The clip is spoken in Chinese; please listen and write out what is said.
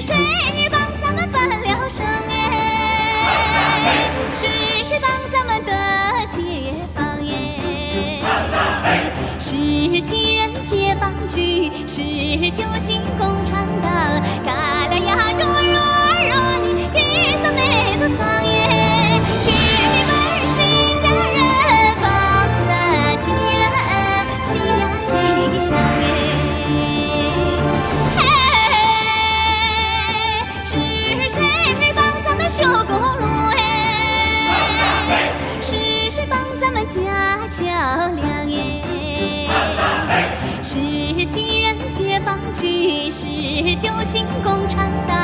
是谁帮咱们翻了身哎？是谁帮咱们得解放哎？是亲人解放军，是救星共产党，是帮咱们架桥梁耶？是七人解放军，是九星共产党，